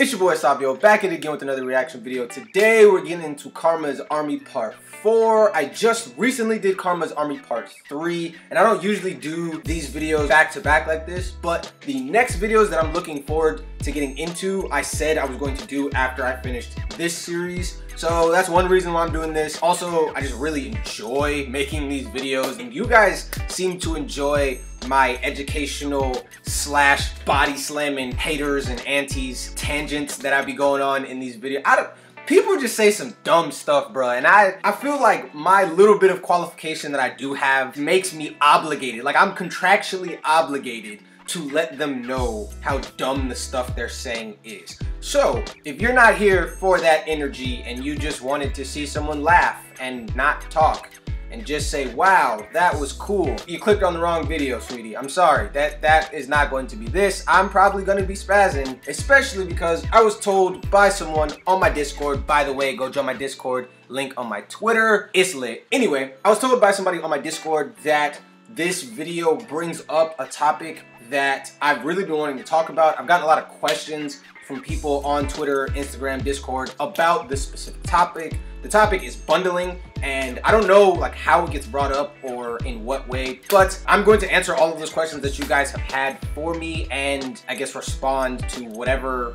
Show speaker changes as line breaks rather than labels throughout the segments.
It's your boy Sabio, back at it again with another reaction video. Today we're getting into Karma's Army Part 4. I just recently did Karma's Army Part 3, and I don't usually do these videos back to back like this, but the next videos that I'm looking forward to getting into, I said I was going to do after I finished this series. So that's one reason why I'm doing this. Also, I just really enjoy making these videos, and you guys seem to enjoy my educational slash body slamming haters and antis tangents that I be going on in these videos. I don't, people just say some dumb stuff, bro. And I, I feel like my little bit of qualification that I do have makes me obligated. Like I'm contractually obligated to let them know how dumb the stuff they're saying is. So, if you're not here for that energy and you just wanted to see someone laugh and not talk, and just say, wow, that was cool. You clicked on the wrong video, sweetie. I'm sorry. That that is not going to be this. I'm probably going to be spazzing, especially because I was told by someone on my Discord, by the way, go join my Discord, link on my Twitter. It's lit. Anyway, I was told by somebody on my Discord that this video brings up a topic that I've really been wanting to talk about. I've gotten a lot of questions from people on Twitter, Instagram, Discord about this specific topic. The topic is bundling and I don't know like how it gets brought up or in what way, but I'm going to answer all of those questions that you guys have had for me and I guess respond to whatever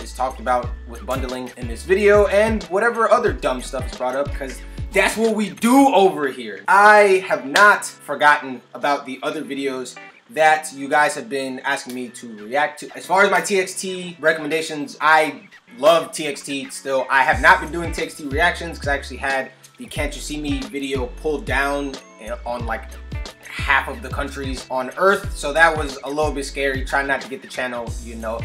is talked about with bundling in this video and whatever other dumb stuff is brought up because that's what we do over here. I have not forgotten about the other videos that you guys have been asking me to react to. As far as my TXT recommendations, I love TXT still. I have not been doing TXT reactions because I actually had the Can't You See Me video pulled down eh, on like half of the countries on Earth. So that was a little bit scary, trying not to get the channel, you know.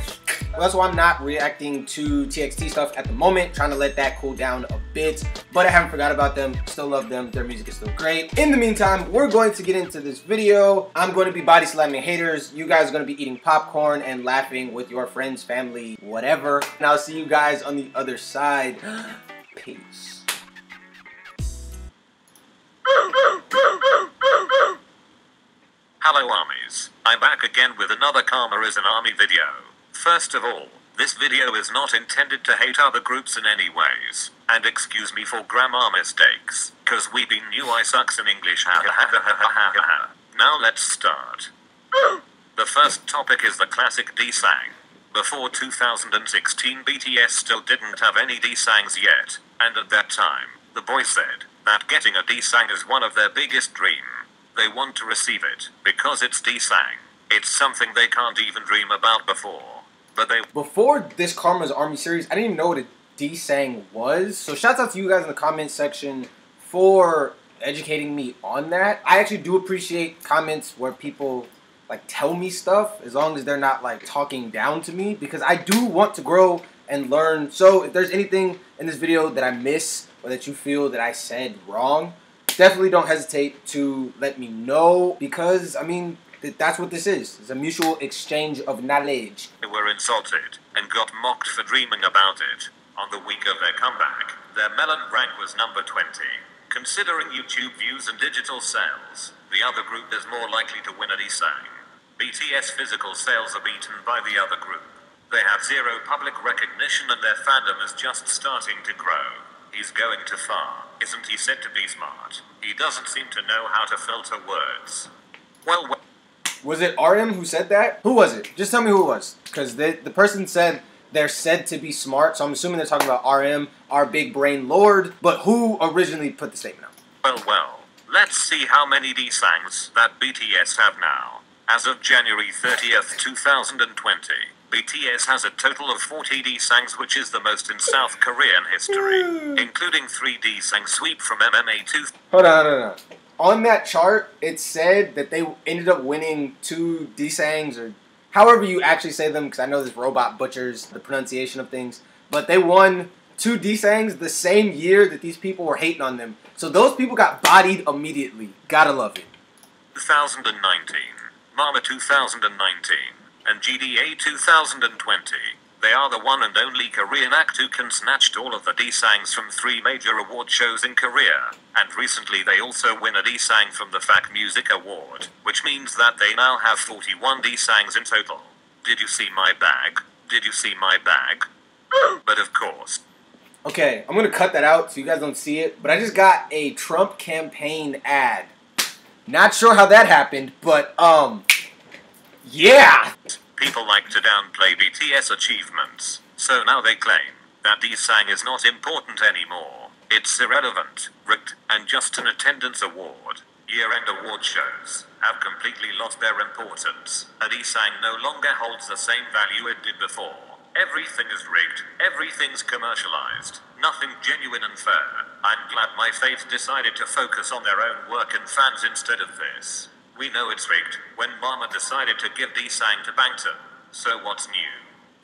That's why I'm not reacting to TXT stuff at the moment, trying to let that cool down a bit. But I haven't forgot about them, still love them, their music is still great. In the meantime, we're going to get into this video. I'm going to be body slamming haters. You guys are going to be eating popcorn and laughing with your friends, family, whatever. And I'll see you guys on the other side. Peace.
Hello armies, I'm back again with another Karma is an army video. First of all, this video is not intended to hate other groups in any ways. And excuse me for grammar mistakes, cause we been new I sucks in English ha. Now let's start. The first topic is the classic Daesang. Before 2016 BTS still didn't have any Daesangs yet, and at that time, the boy said that getting a Daesang is one of their biggest dreams they want to receive it, because it's Daesang. It's something they can't even dream about before. But they...
Before this Karma's Army series, I didn't even know what a Daesang was. So shouts out to you guys in the comment section for educating me on that. I actually do appreciate comments where people like tell me stuff as long as they're not like talking down to me because I do want to grow and learn. So if there's anything in this video that I miss or that you feel that I said wrong, definitely don't hesitate to let me know because, I mean, that's what this is. It's a mutual exchange of knowledge.
They were insulted and got mocked for dreaming about it. On the week of their comeback, their melon rank was number 20. Considering YouTube views and digital sales, the other group is more likely to win at Daesang. BTS physical sales are beaten by the other group. They have zero public recognition and their fandom is just starting to grow. He's going too far. Isn't he said to be smart? He doesn't seem to know how to filter words. Well, well
was it RM who said that? Who was it? Just tell me who it was. Because the the person said they're said to be smart, so I'm assuming they're talking about RM, our big brain lord. But who originally put the statement out?
Well, well, let's see how many Daesangs that BTS have now. As of January 30th, 2020. BTS has a total of 40 Daesangs which is the most in South Korean history, hmm. including 3 Daesang sweep from MMA 2.
Hold on, hold on. On that chart, it said that they ended up winning two Daesangs or however you actually say them because I know this robot butchers the pronunciation of things, but they won two Daesangs the same year that these people were hating on them. So those people got bodied immediately. Gotta love it.
2019. Mama 2019 and GDA 2020. They are the one and only Korean act who can snatched all of the Daesangs from three major award shows in Korea, and recently they also win a Daesang from the FAK Music Award, which means that they now have 41 Daesangs in total. Did you see my bag? Did you see my bag? but of course.
Okay, I'm gonna cut that out so you guys don't see it, but I just got a Trump campaign ad. Not sure how that happened, but um, yeah.
People like to downplay BTS achievements, so now they claim that Daesang is not important anymore. It's irrelevant, rigged, and just an attendance award. Year-end award shows have completely lost their importance. A Daesang no longer holds the same value it did before. Everything is rigged. Everything's commercialized. Nothing genuine and fair. I'm glad my faith decided to focus on their own work and fans instead of this. We know it's rigged when Mama decided to give Daesang to Bangtan. So what's new?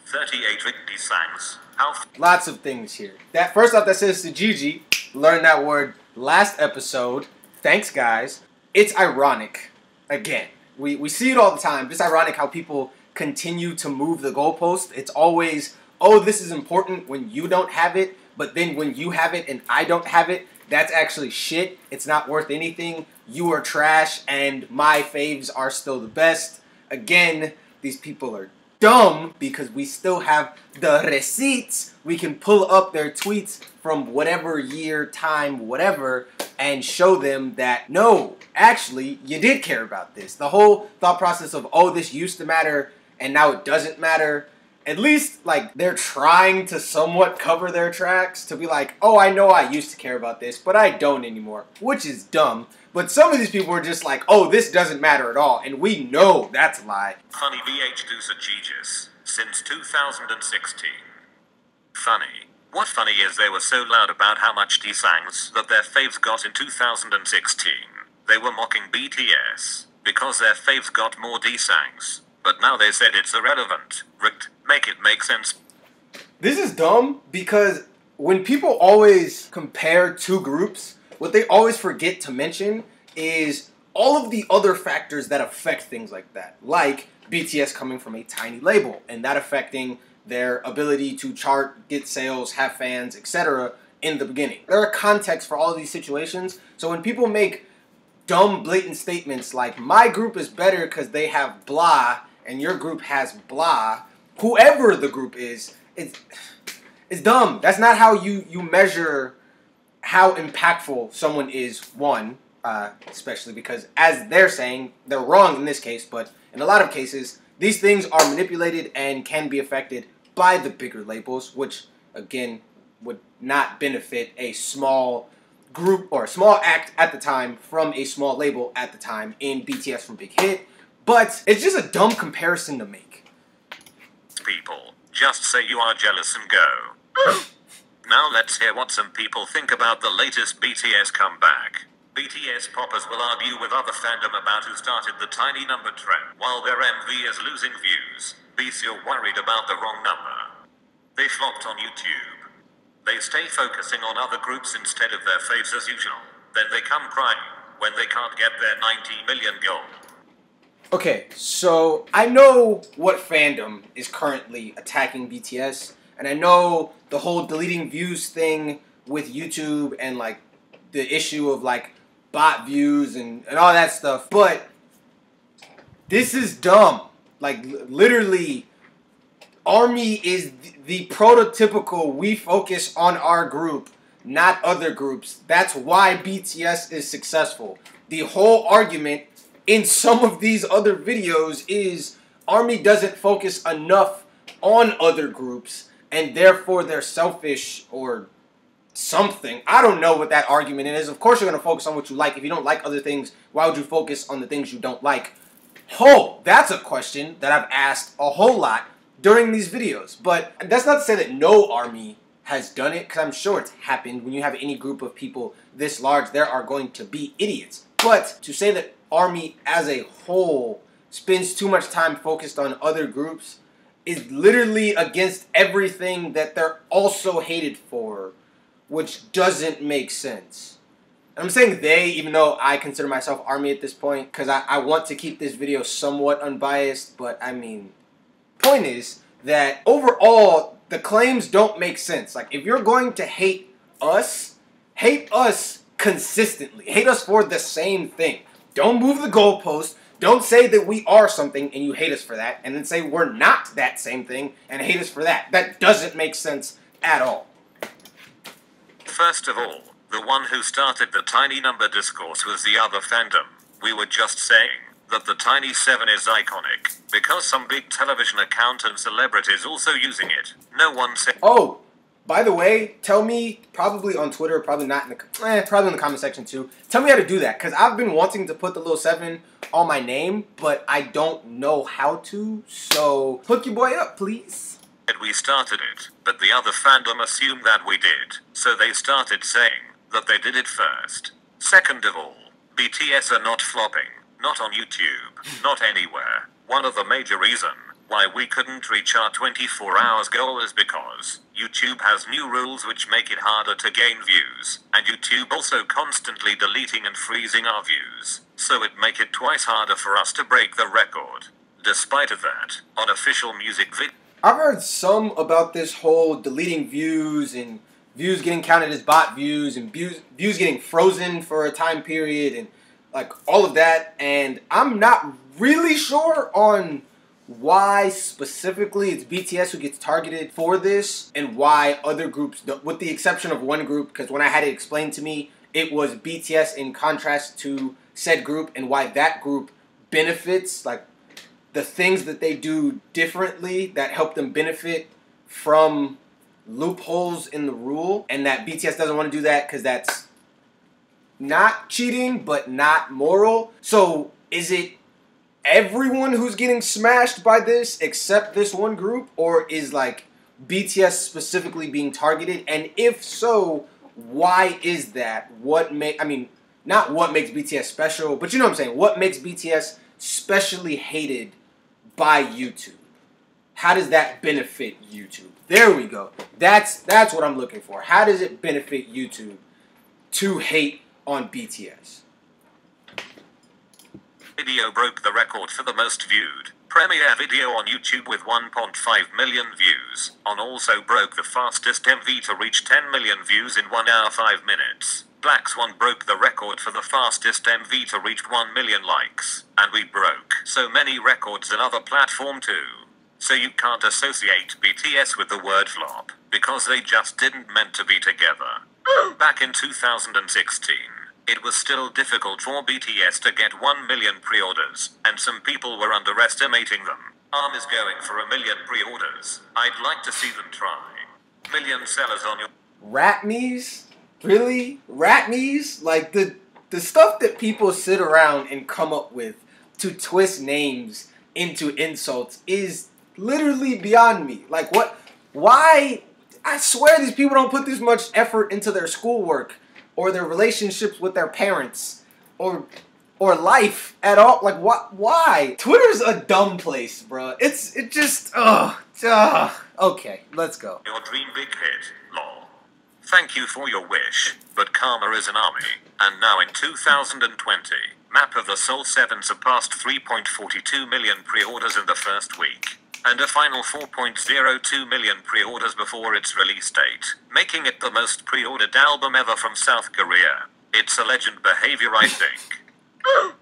38 rigged Daesangs. How
Lots of things here. That first off, that says to Gigi. Learned that word last episode. Thanks, guys. It's ironic. Again, we we see it all the time. It's ironic how people continue to move the goalpost. It's always, oh, this is important when you don't have it, but then when you have it and I don't have it, that's actually shit. It's not worth anything. You are trash, and my faves are still the best. Again, these people are dumb because we still have the receipts. We can pull up their tweets from whatever year, time, whatever, and show them that no, actually, you did care about this. The whole thought process of, oh, this used to matter and now it doesn't matter. At least, like, they're trying to somewhat cover their tracks to be like, oh, I know I used to care about this, but I don't anymore, which is dumb. But some of these people are just like, oh, this doesn't matter at all, and we know that's a lie.
Funny VH Deuce Aegis since 2016. Funny. What funny is they were so loud about how much Daesangs that their faves got in 2016. They were mocking BTS because their faves got more Daesangs. But now they said it's irrelevant. Rigged. Make it make sense.
This is dumb because when people always compare two groups, what they always forget to mention is all of the other factors that affect things like that. Like BTS coming from a tiny label and that affecting their ability to chart, get sales, have fans, etc. in the beginning. There are contexts for all of these situations. So when people make dumb, blatant statements like my group is better because they have blah and your group has blah, whoever the group is, it's it's dumb. That's not how you you measure how impactful someone is. One, uh, especially because as they're saying, they're wrong in this case, but in a lot of cases, these things are manipulated and can be affected by the bigger labels, which again would not benefit a small group or a small act at the time from a small label at the time in BTS from Big Hit. But it's just a dumb comparison to make.
People, just say you are jealous and go. now let's hear what some people think about the latest BTS comeback. BTS poppers will argue with other fandom about who started the tiny number trend. While their MV is losing views, BC are worried about the wrong number. They flopped on YouTube. They stay focusing on other groups instead of their faves as usual. Then they come crying when they can't get their 90 million goal.
Okay, so I know what fandom is currently attacking BTS, and I know the whole deleting views thing with YouTube and like the issue of like bot views and, and all that stuff, but this is dumb. Like, literally, Army is th- the prototypical we focus on our group, not other groups. That's why BTS is successful. The whole argument in some of these other videos is Army doesn't focus enough on other groups and therefore they're selfish or something. I don't know what that argument is. Of course, you're going to focus on what you like. If you don't like other things, why would you focus on the things you don't like? Oh, that's a question that I've asked a whole lot during these videos. But that's not to say that no army has done it, because I'm sure it's happened. When you have any group of people this large, there are going to be idiots. But to say that army as a whole spends too much time focused on other groups is literally against everything that they're also hated for, which doesn't make sense. I'm saying they, even though I consider myself Army at this point, because I, I want to keep this video somewhat unbiased, but I mean, point is that overall, the claims don't make sense. Like, if you're going to hate us, hate us consistently. Hate us for the same thing. Don't move the goalpost. Don't say that we are something and you hate us for that, and then say we're not that same thing and hate us for that. That doesn't make sense at all.
First of all, the one who started the tiny number discourse was the other fandom. We were just saying that the Tiny 7 is iconic because some big television account and celebrities also using it. No one said.
Oh, by the way, tell me probably on Twitter, probably not in the eh, probably in the comment section too. Tell me how to do that because I've been wanting to put the little seven on my name, but I don't know how to. So hook your boy up, please.
We started it, but the other fandom assumed that we did, so they started saying that they did it first. Second of all, BTS are not flopping, not on YouTube, not anywhere. One of the major reason why we couldn't reach our 24 hours goal is because YouTube has new rules which make it harder to gain views, and YouTube also constantly deleting and freezing our views, so it make it twice harder for us to break the record. Despite of that, on official music vid
I've heard some about this whole deleting views and views getting counted as bot views and views views getting frozen for a time period and like all of that and I'm not really sure on why specifically it's BTS who gets targeted for this and why other groups with the exception of one group because when I had it explained to me it was BTS in contrast to said group and why that group benefits like the things that they do differently that help them benefit from loopholes in the rule and that BTS doesn't want to do that because that's not cheating but not moral. So is it everyone who's getting smashed by this except this one group or is like BTS specifically being targeted and if so why is that? What make I mean not what makes BTS special, but you know what I'm saying? What makes BTS specially hated by YouTube? How does that benefit YouTube? There we go. That's that's what I'm looking for. How does it benefit YouTube to hate on BTS?
Video broke the record for the most viewed premiere video on YouTube with 1.5 million views. On also broke the fastest MV to reach 10 million views in 1 hour 5 minutes. Black Swan broke the record for the fastest MV to reach 1 million likes, and we broke so many records in other platform too. So you can't associate BTS with the word flop, because they just didn't meant to be together. Back in 2016, it was still difficult for BTS to get 1 million pre-orders, and some people were underestimating them. ARM is going for a million pre-orders. I'd like to see them try. Million sellers on your...
Ratmies? Really? Ratmies? Like the the stuff that people sit around and come up with to twist names into insults is literally beyond me. Like what why I swear these people don't put this much effort into their schoolwork or their relationships with their parents or or life at all. Like what why? Twitter's a dumb place, bro. It's it just ugh, ugh. Okay, let's go.
Your dream big. Thank you for your wish, but Karma is an army, and now in 2020, Map of the Soul 7 surpassed 3.42 million pre-orders in the first week, and a final 4.02 million pre-orders before its release date, making it the most pre-ordered album ever from South Korea. It's a legend behavior, I think.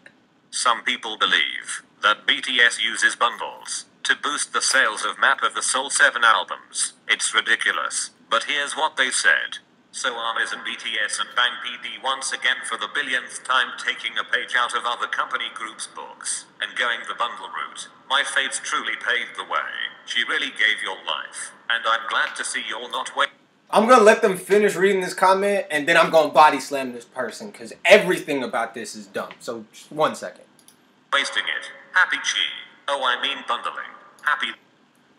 Some people believe that BTS uses bundles to boost the sales of Map of the Soul 7 albums. It's ridiculous, but here's what they said. So ARMYs and BTS and Bang PD once again for the billionth time taking a page out of other company groups' books and going the bundle route. My faith truly paved the way. She really gave your life, and I'm glad to see you're not waiting.
I'm gonna let them finish reading this comment and then I'm gonna body slam this person because everything about this is dumb. So just one second.
Wasting it. Happy Chi. Oh, I mean bundling. Happy.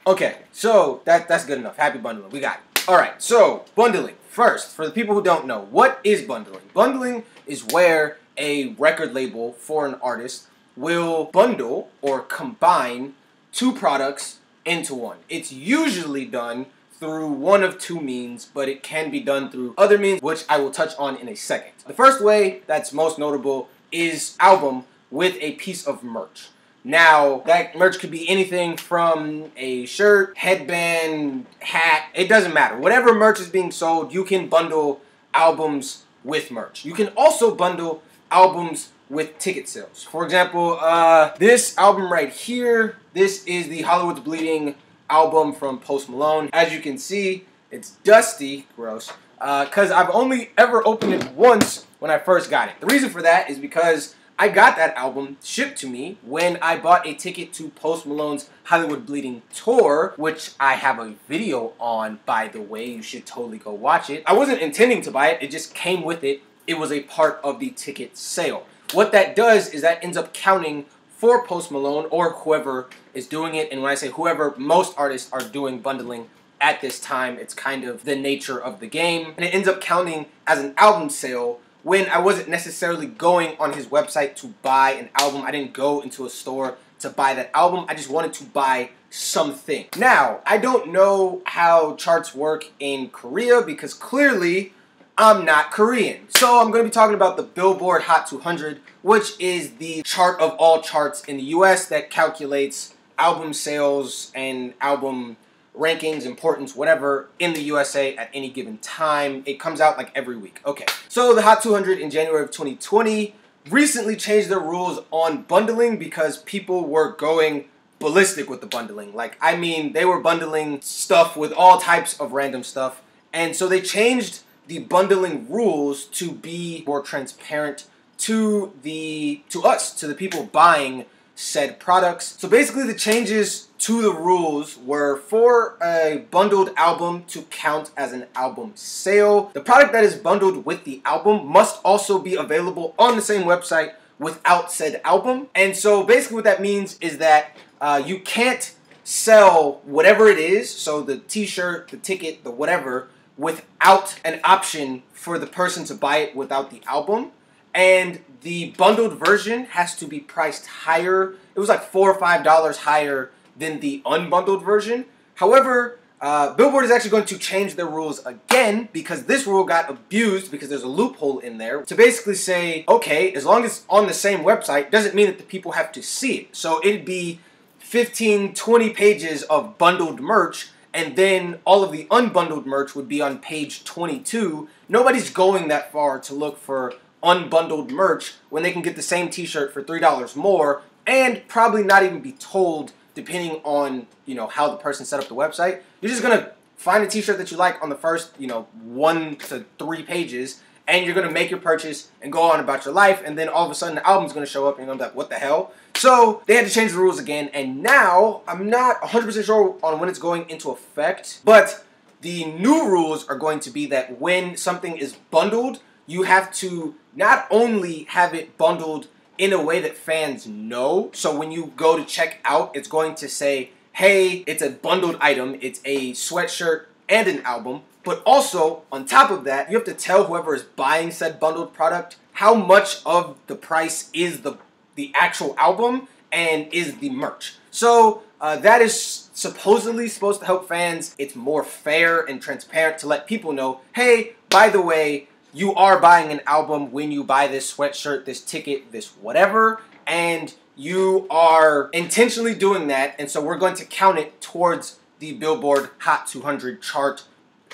Okay, so that that's good enough. Happy bundling. We got it. All right, so bundling. First, for the people who don't know, what is bundling? Bundling is where a record label for an artist will bundle or combine two products into one. It's usually done through one of two means, but it can be done through other means, which I will touch on in a second. The first way that's most notable is album with a piece of merch. Now, that merch could be anything from a shirt, headband, hat, it doesn't matter. Whatever merch is being sold, you can bundle albums with merch. You can also bundle albums with ticket sales. For example, uh, this album right here, this is the Hollywood's Bleeding album from Post Malone. As you can see, It's dusty, gross, because uh, I've only ever opened it once when I first got it. The reason for that is because I got that album shipped to me when I bought a ticket to Post Malone's Hollywood Bleeding Tour, which I have a video on, by the way. You should totally go watch it. I wasn't intending to buy it, it just came with it. It was a part of the ticket sale. What that does is that ends up counting for Post Malone or whoever is doing it. And when I say whoever, most artists are doing bundling at this time. It's kind of the nature of the game. And it ends up counting as an album sale when I wasn't necessarily going on his website to buy an album. I didn't go into a store to buy that album. I just wanted to buy something. Now, I don't know how charts work in Korea because clearly I'm not Korean. So I'm going to be talking about the Billboard Hot 200, which is the chart of all charts in the US that calculates album sales and album rankings, importance, whatever, in the USA at any given time. It comes out like every week. Okay, so the Hot 200 in January of 2020 recently changed their rules on bundling because people were going ballistic with the bundling. Like, I mean, they were bundling stuff with all types of random stuff. And so they changed the bundling rules to be more transparent to the to us, to the people buying said products. So basically the changes to the rules were for a bundled album to count as an album sale. The product that is bundled with the album must also be available on the same website without said album. And so basically what that means is that uh, you can't sell whatever it is, so the t-shirt, the ticket, the whatever, without an option for the person to buy it without the album and the bundled version has to be priced higher. It was like four or five dollars higher than the unbundled version. However, uh, Billboard is actually going to change their rules again because this rule got abused because there's a loophole in there to basically say, okay, as long as it's on the same website, doesn't mean that the people have to see it. So it'd be 15, 20 pages of bundled merch and then all of the unbundled merch would be on page 22. Nobody's going that far to look for unbundled merch when they can get the same t-shirt for $3 more and probably not even be told depending on, you know, how the person set up the website. You're just going to find a t-shirt that you like on the first, you know, 1 to 3 pages and you're going to make your purchase and go on about your life and then all of a sudden the album's going to show up and you're going to be like, what the hell? So they had to change the rules again and now I'm not 100% sure on when it's going into effect, but the new rules are going to be that when something is bundled, you have to not only have it bundled in a way that fans know. So when you go to check out, it's going to say, hey, it's a bundled item. It's a sweatshirt and an album. But also, on top of that, you have to tell whoever is buying said bundled product how much of the price is the, the actual album and is the merch. So uh, that is supposedly supposed to help fans. It's more fair and transparent to let people know, hey, by the way, you are buying an album when you buy this sweatshirt, this ticket, this whatever, and you are intentionally doing that, and so we're going to count it towards the Billboard Hot 200 chart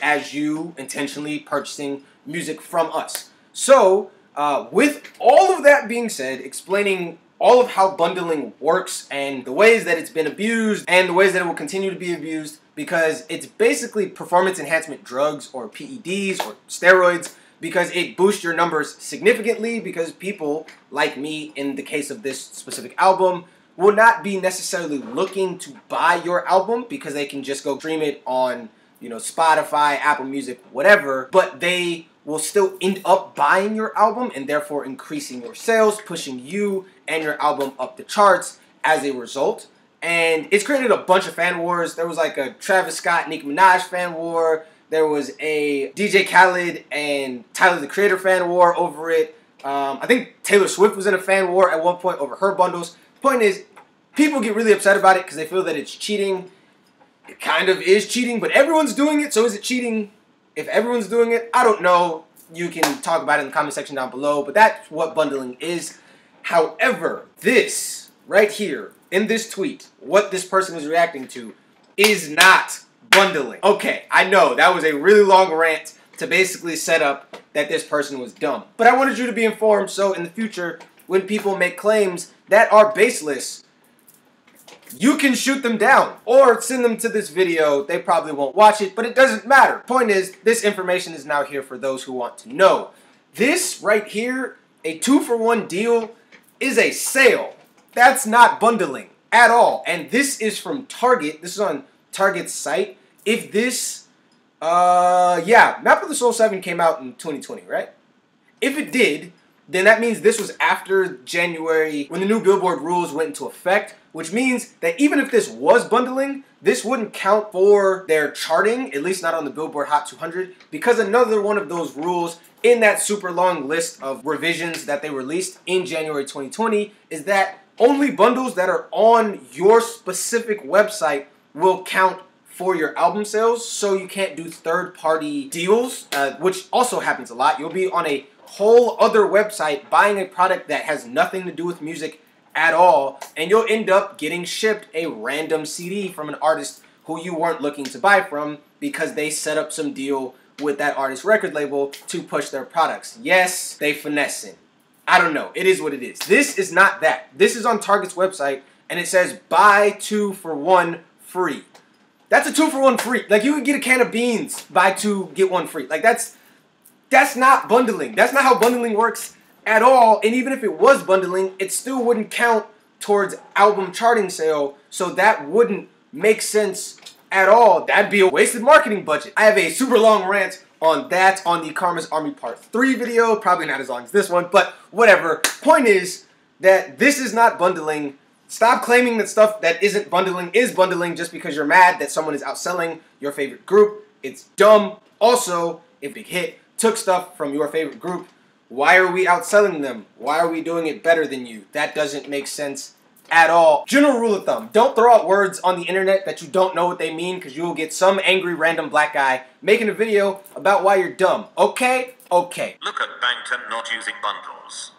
as you intentionally purchasing music from us. So, uh, with all of that being said, explaining all of how bundling works and the ways that it's been abused and the ways that it will continue to be abused because it's basically performance enhancement drugs or PEDs or steroids because it boosts your numbers significantly because people like me in the case of this specific album will not be necessarily looking to buy your album because they can just go stream it on you know Spotify, Apple Music, whatever, but they will still end up buying your album and therefore increasing your sales, pushing you and your album up the charts as a result. And it's created a bunch of fan wars. There was like a Travis Scott, Nicki Minaj fan war. There was a DJ Khaled and Tyler the Creator fan war over it. Um, I think Taylor Swift was in a fan war at one point over her bundles. Point is, people get really upset about it because they feel that it's cheating. It kind of is cheating, but everyone's doing it, so is it cheating? If everyone's doing it, I don't know. You can talk about it in the comment section down below, but that's what bundling is. However, this right here in this tweet, what this person is reacting to, is not bundling. Okay, I know that was a really long rant to basically set up that this person was dumb. But I wanted you to be informed so in the future, when people make claims that are baseless, you can shoot them down or send them to this video. They probably won't watch it, but it doesn't matter. Point is, this information is now here for those who want to know. This right here, a two for one deal, is a sale. That's not bundling at all. And this is from Target. This is on Target's site. If this, uh, yeah, Map of the Soul 7 came out in 2020, right? If it did, then that means this was after January when the new Billboard rules went into effect, which means that even if this was bundling, this wouldn't count for their charting, at least not on the Billboard Hot 200, because another one of those rules in that super long list of revisions that they released in January 2020 is that only bundles that are on your specific website will count for your album sales, so you can't do third party deals, uh, which also happens a lot. You'll be on a whole other website buying a product that has nothing to do with music at all, and you'll end up getting shipped a random CD from an artist who you weren't looking to buy from because they set up some deal with that artist record label to push their products. Yes, they finessing. I don't know. It is what it is. This is not that. This is on Target's website and it says buy two for one free. That's a two for one free. Like you can get a can of beans, buy two, get one free. Like that's that's not bundling. That's not how bundling works at all. And even if it was bundling, it still wouldn't count towards album charting sale. So that wouldn't make sense at all. That'd be a wasted marketing budget. I have a super long rant on that on the Karma's Army Part 3 video. Probably not as long as this one, but whatever. Point is that this is not bundling. Stop claiming that stuff that isn't bundling is bundling just because you're mad that someone is outselling your favorite group. It's dumb. Also, if Big Hit took stuff from your favorite group, why are we outselling them? Why are we doing it better than you? That doesn't make sense at all. General rule of thumb, don't throw out words on the internet that you don't know what they mean because you will get some angry random black guy making a video about why you're dumb. Okay? Okay.
Look at Bangtan not using bundles.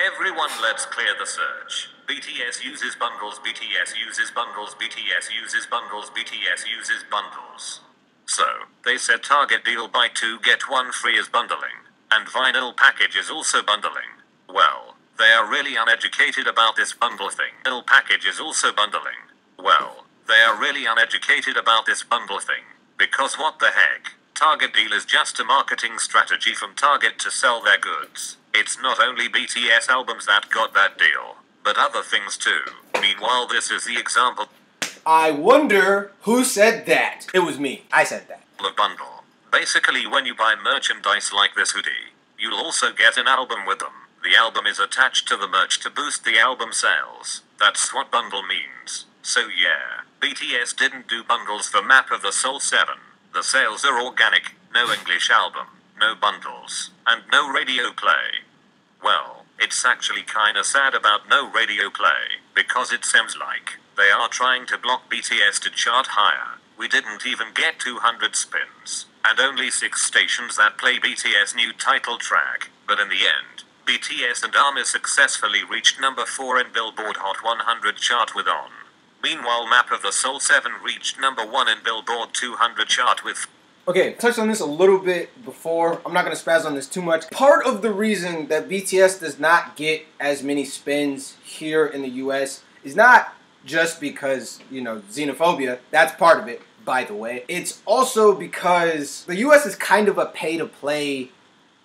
Everyone let's clear the search. BTS uses bundles, BTS uses bundles, BTS uses bundles, BTS uses bundles. So, they said Target deal buy two get one free is bundling, and vinyl package is also bundling. Well, they are really uneducated about this bundle thing. Vinyl package is also bundling. Well, they are really uneducated about this bundle thing. Because what the heck? Target deal is just a marketing strategy from Target to sell their goods. It's not only BTS albums that got that deal, but other things too. Meanwhile, this is the example
I wonder who said that. It was me. I said that.
of bundle. Basically, when you buy merchandise like this hoodie, you'll also get an album with them. The album is attached to the merch to boost the album sales. That's what bundle means. So yeah, BTS didn't do bundles for Map of the Soul 7. The sales are organic, no English album, no bundles, and no radio play. Well, it's actually kinda sad about no radio play, because it seems like they are trying to block BTS to chart higher. We didn't even get 200 spins, and only 6 stations that play BTS new title track, but in the end, BTS and ARMY successfully reached number 4 in Billboard Hot 100 chart with On. Meanwhile, Map of the Soul 7 reached number 1 in Billboard 200 chart with
Okay, touched on this a little bit before. I'm not going to spaz on this too much. Part of the reason that BTS does not get as many spins here in the US is not just because, you know, xenophobia. That's part of it, by the way. It's also because the US is kind of a pay to play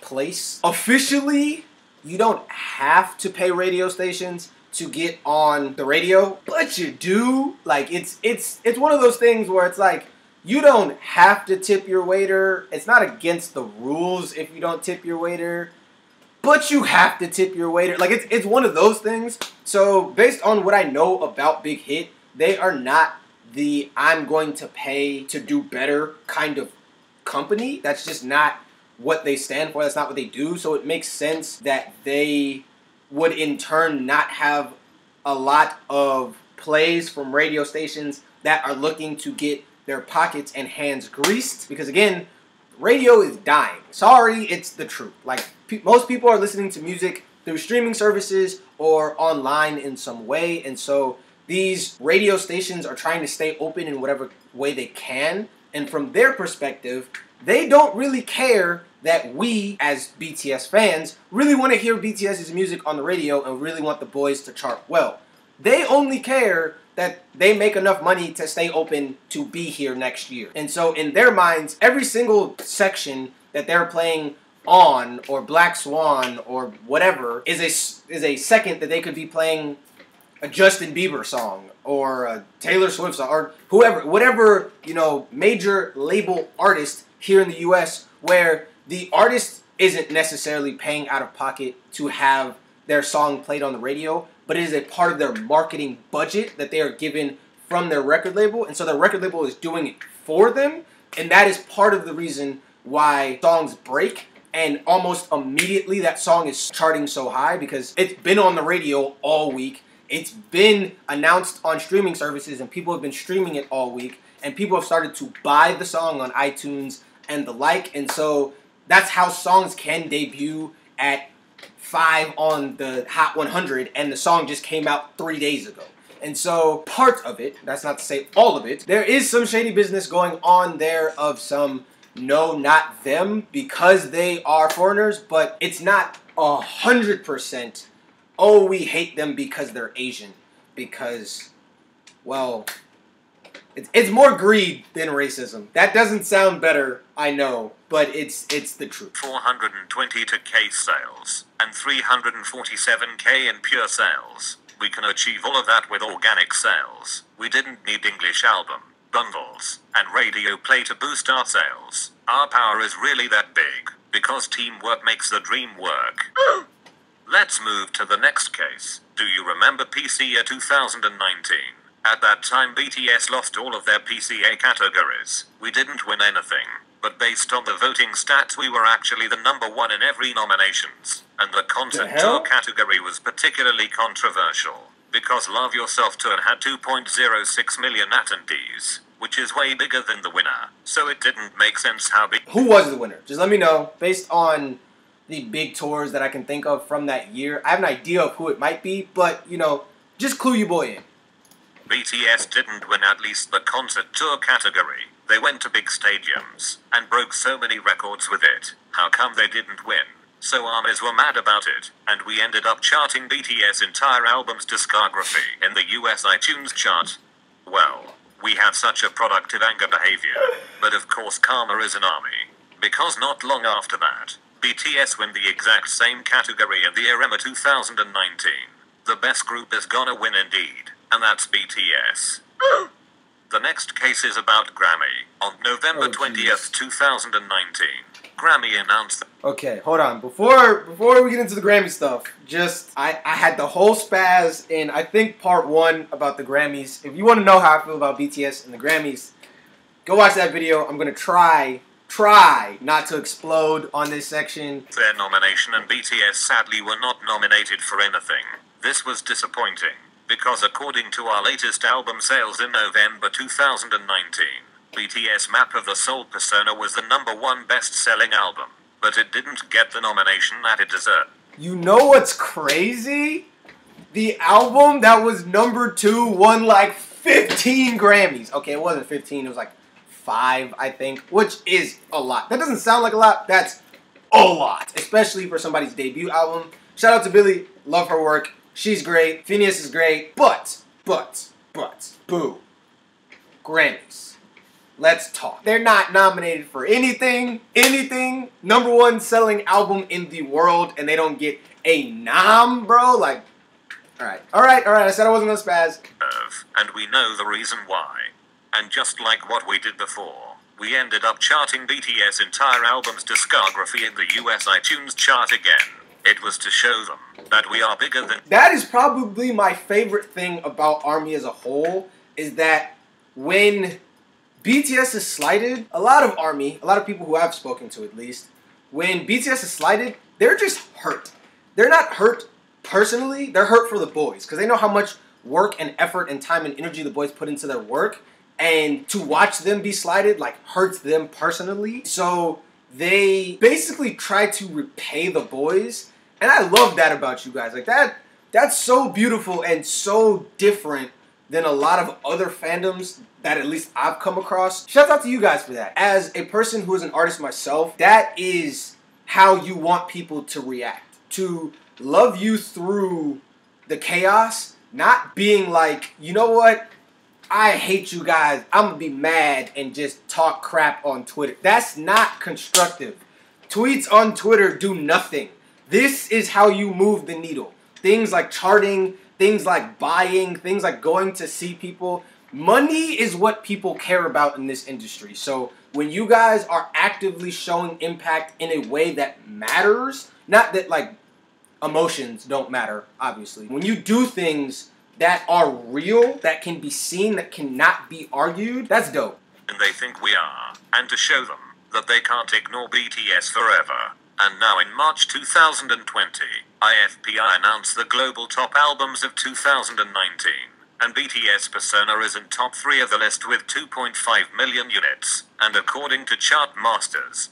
place. Officially, you don't have to pay radio stations to get on the radio, but you do. Like it's it's it's one of those things where it's like you don't have to tip your waiter. It's not against the rules if you don't tip your waiter, but you have to tip your waiter. Like it's it's one of those things. So based on what I know about Big Hit, they are not the I'm going to pay to do better kind of company. That's just not what they stand for. That's not what they do. So it makes sense that they would in turn not have a lot of plays from radio stations that are looking to get their pockets and hands greased because again radio is dying. Sorry it's the truth. Like pe- most people are listening to music through streaming services or online in some way and so these radio stations are trying to stay open in whatever way they can and from their perspective they don't really care that we as BTS fans really want to hear BTS's music on the radio and really want the boys to chart well. They only care that they make enough money to stay open to be here next year. And so in their minds, every single section that they're playing on or Black Swan or whatever is a is a second that they could be playing a Justin Bieber song or a Taylor Swift song or whoever whatever, you know, major label artist here in the US where the artist isn't necessarily paying out of pocket to have their song played on the radio, but it is a part of their marketing budget that they are given from their record label. And so their record label is doing it for them. And that is part of the reason why songs break. And almost immediately that song is charting so high because it's been on the radio all week. It's been announced on streaming services and people have been streaming it all week. And people have started to buy the song on iTunes and the like. And so that's how songs can debut at five on the Hot 100, and the song just came out three days ago. And so, part of it, that's not to say all of it, there is some shady business going on there of some no, not them, because they are foreigners, but it's not a hundred percent, oh, we hate them because they're Asian. Because, well, it's, it's more greed than racism. That doesn't sound better, I know, but it's it's the truth.
420 to case sales and 347k in pure sales. We can achieve all of that with organic sales. We didn't need English album, bundles, and radio play to boost our sales. Our power is really that big because teamwork makes the dream work. Let's move to the next case. Do you remember PC year 2019? At that time, BTS lost all of their PCA categories. We didn't win anything, but based on the voting stats, we were actually the number one in every nominations. And the concert
The
tour category was particularly controversial because Love Yourself Tour had 2.06 million attendees, which is way bigger than the winner. So it didn't make sense how big.
Who was the winner? Just let me know. Based on the big tours that I can think of from that year, I have an idea of who it might be, but you know, just clue you boy in.
BTS didn't win at least the concert tour category. They went to big stadiums and broke so many records with it. How come they didn't win? So armies were mad about it, and we ended up charting BTS entire album's discography in the US iTunes chart. Well, we had such a productive anger behavior, but of course karma is an army. Because not long after that, BTS win the exact same category in the EREMA 2019. The best group is gonna win indeed, and that's BTS. The next case is about Grammy. On November
Oh,
20th, 2019, Grammy announced that
Okay, hold on. Before before we get into the Grammy stuff, just I, I had the whole spaz in I think part one about the Grammys. If you want to know how I feel about BTS and the Grammys, go watch that video. I'm gonna try try not to explode on this section.
their nomination and BTS sadly were not nominated for anything. This was disappointing, because according to our latest album sales in November 2019, BTS Map of the Soul Persona was the number one best selling album, but it didn't get the nomination that it deserved.
You know what's crazy? The album that was number two won like 15 Grammys. Okay, it wasn't 15, it was like five, I think, which is a lot. That doesn't sound like a lot, that's a lot, especially for somebody's debut album. Shout out to Billie, love her work. She's great, Finneas is great, but, but, but, boo. Grammys. Let's talk. They're not nominated for anything, anything. Number one selling album in the world, and they don't get a nom, bro. Like, all right, all right, all right. I said I wasn't gonna spaz.
And we know the reason why. And just like what we did before, we ended up charting BTS entire album's discography in the US iTunes chart again. It was to show them that we are bigger than
That is probably my favorite thing about Army as a whole is that when BTS is slighted, a lot of Army, a lot of people who I've spoken to at least, when BTS is slighted, they're just hurt. They're not hurt personally, they're hurt for the boys because they know how much work and effort and time and energy the boys put into their work. And to watch them be slighted like hurts them personally. So they basically try to repay the boys. And I love that about you guys. Like that that's so beautiful and so different than a lot of other fandoms that at least I've come across. Shout out to you guys for that. As a person who is an artist myself, that is how you want people to react. To love you through the chaos Not being like, you know what? I hate you guys. I'm gonna be mad and just talk crap on Twitter. That's not constructive. Tweets on Twitter do nothing. This is how you move the needle. Things like charting, things like buying, things like going to see people. Money is what people care about in this industry. So when you guys are actively showing impact in a way that matters, not that like emotions don't matter, obviously. When you do things that are real, that can be seen, that cannot be argued, that's dope.
And they think we are. And to show them that they can't ignore BTS forever. And now in March 2020, IFPI announced the global top albums of 2019. And BTS Persona is in top 3 of the list with 2.5 million units. And according to Chartmasters,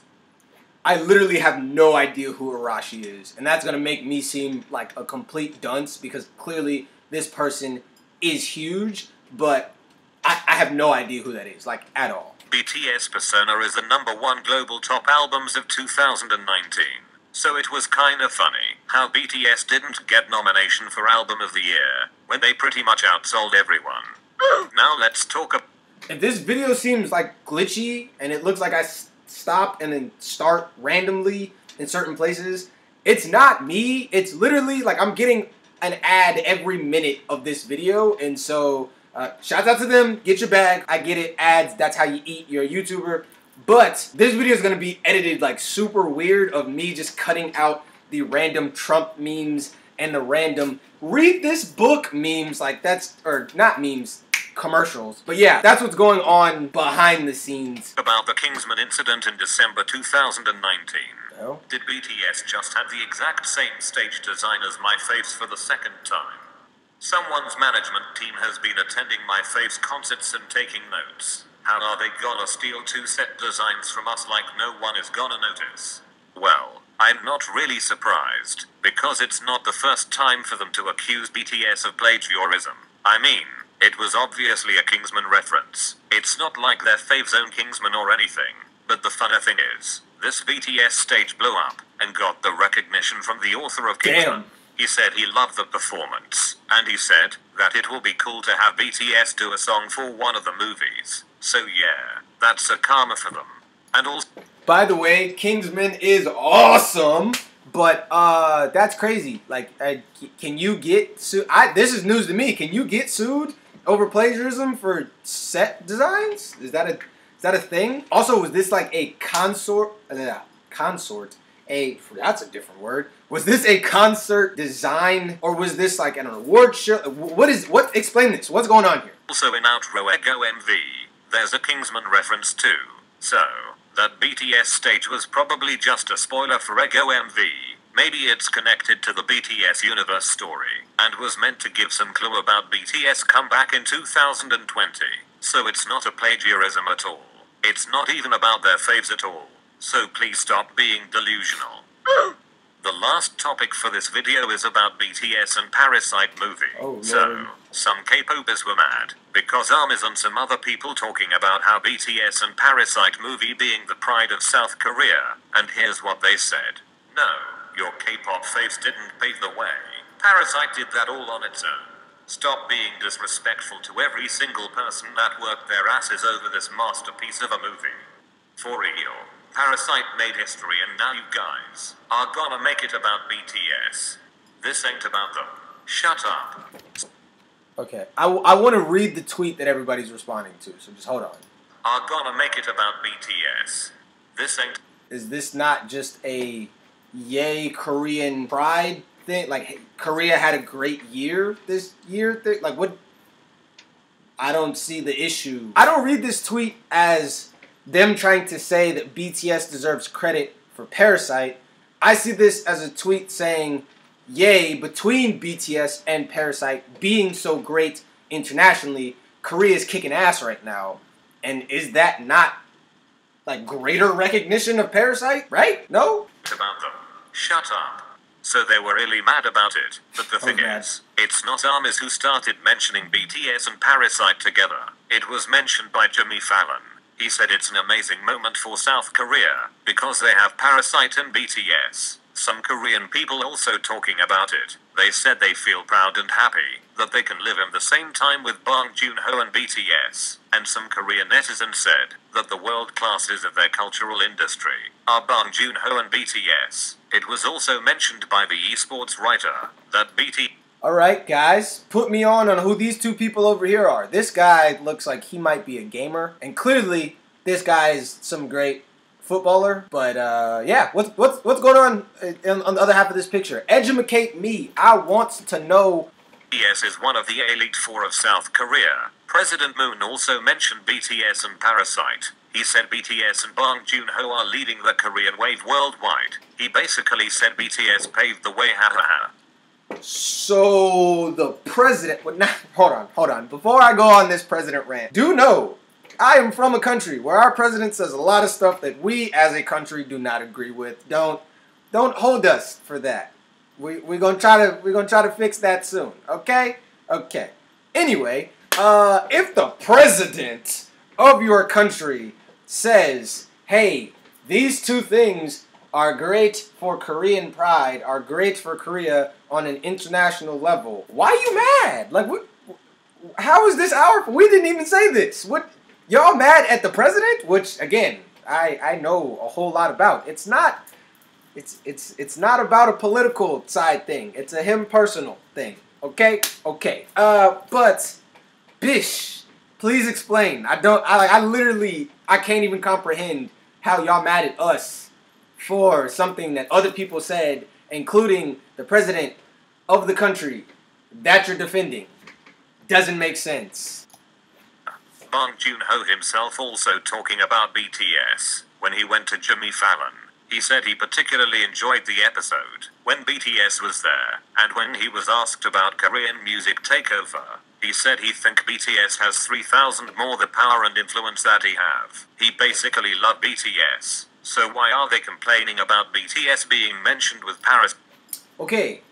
I literally have no idea who Arashi is. And that's going to make me seem like a complete dunce because clearly this person is huge, but I, I have no idea who that is, like at all.
BTS Persona is the number one global top albums of 2019. So it was kinda funny how BTS didn't get nomination for Album of the Year when they pretty much outsold everyone. now let's talk about.
If this video seems like glitchy and it looks like I s- stop and then start randomly in certain places, it's not me. It's literally like I'm getting an ad every minute of this video, and so uh, shouts out to them. Get your bag. I get it. Ads. That's how you eat. You're a YouTuber. But this video is gonna be edited like super weird of me just cutting out the random Trump memes and the random read this book memes. Like that's or not memes, commercials. But yeah, that's what's going on behind the scenes.
about the Kingsman incident in December 2019.
Oh.
Did BTS just have the exact same stage design as My face for the second time? Someone's management team has been attending My Faves concerts and taking notes. How are they gonna steal two set designs from us like no one is gonna notice? Well, I'm not really surprised, because it's not the first time for them to accuse BTS of plagiarism. I mean, it was obviously a Kingsman reference. It's not like their fave's own Kingsman or anything. But the funny thing is, this BTS stage blew up and got the recognition from the author of Kingsman.
Damn.
He said he loved the performance, and he said that it will be cool to have BTS do a song for one of the movies. So yeah, that's a karma for them. And also,
By the way, Kingsman is awesome, but uh, that's crazy. Like, I, can you get sued? I this is news to me. Can you get sued over plagiarism for set designs? Is that a is that a thing? Also, was this like a consort? Uh, consort. A that's a different word. Was this a concert design, or was this like an award show? What is what? Explain this. What's going on here?
also in Outro Ego MV, there's a Kingsman reference too. So, that BTS stage was probably just a spoiler for Ego MV. Maybe it's connected to the BTS universe story, and was meant to give some clue about BTS comeback in 2020. So it's not a plagiarism at all. It's not even about their faves at all. So please stop being delusional. The last topic for this video is about BTS and Parasite movie.
Oh,
so, some K-popers were mad because Armies and some other people talking about how BTS and Parasite movie being the pride of South Korea. And here's what they said. No, your K-pop faves didn't pave the way. Parasite did that all on its own. Stop being disrespectful to every single person that worked their asses over this masterpiece of a movie. For real. Parasite made history and now you guys are gonna make it about BTS. This ain't about them. Shut up.
Okay, I, I want to read the tweet that everybody's responding to. So just hold on.
Are gonna make it about BTS. This ain't
is this not just a yay Korean pride thing? Like hey, Korea had a great year this year. Thing? Like what? I don't see the issue. I don't read this tweet as them trying to say that BTS deserves credit for Parasite. I see this as a tweet saying, "Yay!" Between BTS and Parasite being so great internationally, Korea is kicking ass right now. And is that not like greater recognition of Parasite, right? No?
about them. Shut up. So they were really mad about it. But the oh, thing
mad.
is, it's not Armies who started mentioning BTS and Parasite together. It was mentioned by Jimmy Fallon. He said it's an amazing moment for South Korea because they have Parasite and BTS. Some Korean people also talking about it. They said they feel proud and happy that they can live in the same time with Bong Joon-ho and BTS. And some Korean netizens said that the world classes of their cultural industry are Bong Joon-ho and BTS. It was also mentioned by the esports writer that BT
All right, guys, put me on on who these two people over here are. This guy looks like he might be a gamer, and clearly this guy is some great footballer. But uh, yeah, what's what's what's going on uh, on the other half of this picture? Educate me. I want to know.
BTS is one of the elite four of South Korea. President Moon also mentioned BTS and Parasite. He said BTS and Bong Joon-ho are leading the Korean wave worldwide. He basically said BTS paved the way, ha ha ha.
So the president. Well, nah, hold on, hold on. Before I go on this president rant, do know I am from a country where our president says a lot of stuff that we as a country do not agree with. Don't don't hold us for that. We we're gonna try to we're gonna try to fix that soon. Okay? Okay. Anyway, uh, if the president of your country says, hey, these two things are great for Korean pride, are great for Korea on an international level, why are you mad? Like what how is this our we didn't even say this. What y'all mad at the president? Which again, I I know a whole lot about. It's not it's it's it's not about a political side thing. It's a him personal thing. Okay? Okay. Uh but Bish, please explain. I don't I like. I literally I can't even comprehend how y'all mad at us for something that other people said, including the president of the country that you're defending. Doesn't make sense.
Bong Joon-ho himself also talking about BTS when he went to Jimmy Fallon. He said he particularly enjoyed the episode when BTS was there, and when he was asked about Korean music takeover, he said he think BTS has 3000 more the power and influence that he have. He basically loved BTS. So why are they complaining about BTS being mentioned with Paris?
Okay,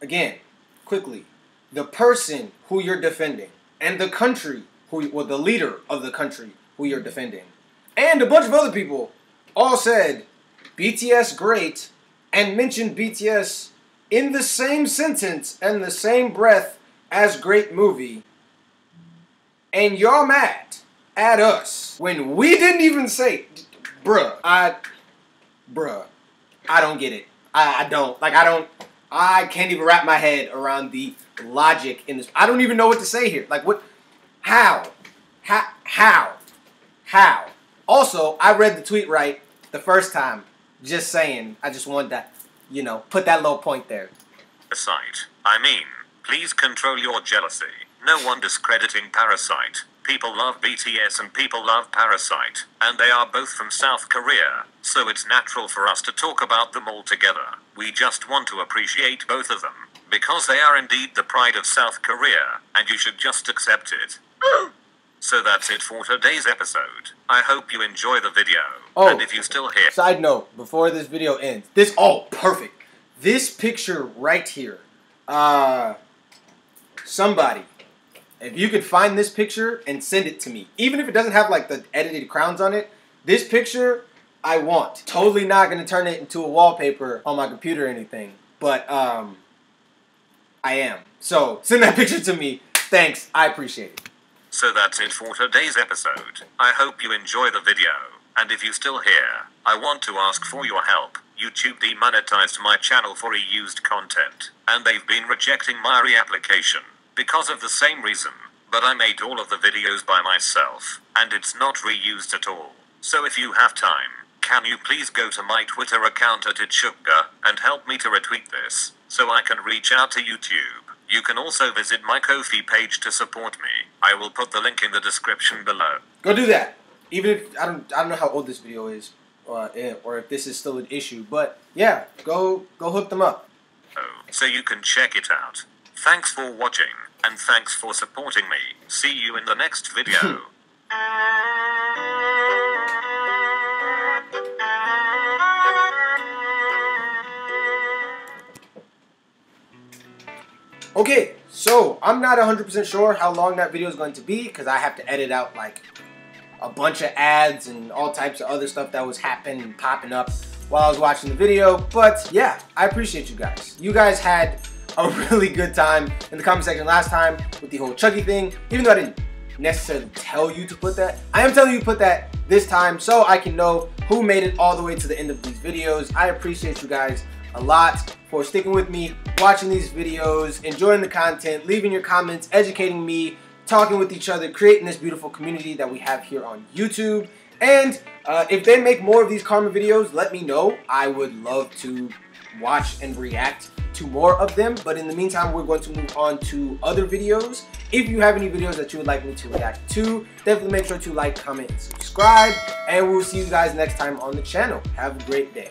again, quickly. The person who you're defending and the country who well the leader of the country who you're defending and a bunch of other people all said BTS great and mentioned BTS in the same sentence and the same breath as great movie. And y'all mad at us when we didn't even say bruh, I bruh, I don't get it. I, I don't like I don't I can't even wrap my head around the logic in this. I don't even know what to say here. Like what how? How how? How? Also, I read the tweet right the first time. Just saying. I just wanted that, you know, put that little point there.
Aside, I mean, please control your jealousy. No one discrediting Parasite. People love BTS and people love Parasite, and they are both from South Korea, so it's natural for us to talk about them all together. We just want to appreciate both of them, because they are indeed the pride of South Korea, and you should just accept it. So that's it for today's episode. I hope you enjoy the video.
Oh.
And if you still here,
Side note, before this video ends, this oh perfect. This picture right here. Uh somebody. If you could find this picture and send it to me, even if it doesn't have like the edited crowns on it, this picture I want. Totally not gonna turn it into a wallpaper on my computer or anything. But um I am. So send that picture to me. Thanks. I appreciate it.
So that's it for today's episode. I hope you enjoy the video. And if you're still here, I want to ask for your help. YouTube demonetized my channel for reused content, and they've been rejecting my reapplication because of the same reason. But I made all of the videos by myself, and it's not reused at all. So if you have time, can you please go to my Twitter account at Itchuka and help me to retweet this, so I can reach out to YouTube? You can also visit my Ko-fi page to support me. I will put the link in the description below.
Go do that. Even if I don't, I don't know how old this video is, uh, eh, or if this is still an issue. But yeah, go go hook them up.
Oh, so you can check it out. Thanks for watching, and thanks for supporting me. See you in the next video.
Okay, so I'm not 100% sure how long that video is going to be because I have to edit out like a bunch of ads and all types of other stuff that was happening and popping up while I was watching the video. But yeah, I appreciate you guys. You guys had a really good time in the comment section last time with the whole Chucky thing. Even though I didn't necessarily tell you to put that, I am telling you to put that this time so I can know who made it all the way to the end of these videos. I appreciate you guys a lot for sticking with me, watching these videos, enjoying the content, leaving your comments, educating me, talking with each other, creating this beautiful community that we have here on YouTube. And uh, if they make more of these karma videos, let me know. I would love to watch and react to more of them. But in the meantime, we're going to move on to other videos. If you have any videos that you would like me to react to, definitely make sure to like, comment, subscribe. And we'll see you guys next time on the channel. Have a great day.